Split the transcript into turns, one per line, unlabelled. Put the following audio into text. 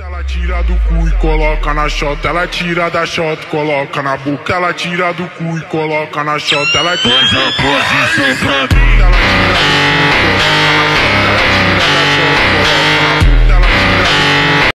Ela tira do cu e coloca na shot ela tira da shot coloca na boca, ela tira do cu e coloca na shot ela tira
Faz a posição pra mim.